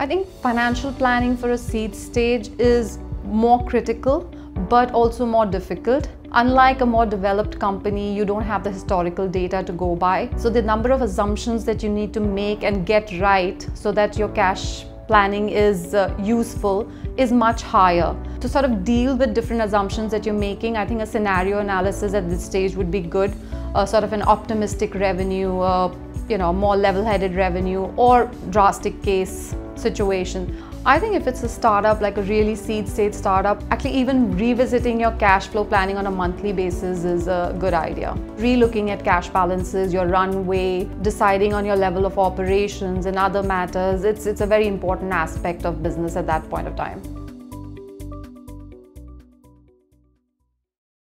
I think financial planning for a seed stage is more critical but also more difficult. Unlike a more developed company, you don't have the historical data to go by. So the number of assumptions that you need to make and get right so that your cash planning is uh, useful is much higher. To sort of deal with different assumptions that you're making, I think a scenario analysis at this stage would be good. Uh, sort of an optimistic revenue, uh, you know, more level-headed revenue or drastic case situation. I think if it's a startup, like a really seed stage startup, actually even revisiting your cash flow planning on a monthly basis is a good idea. Relooking at cash balances, your runway, deciding on your level of operations and other matters, it's, it's a very important aspect of business at that point of time.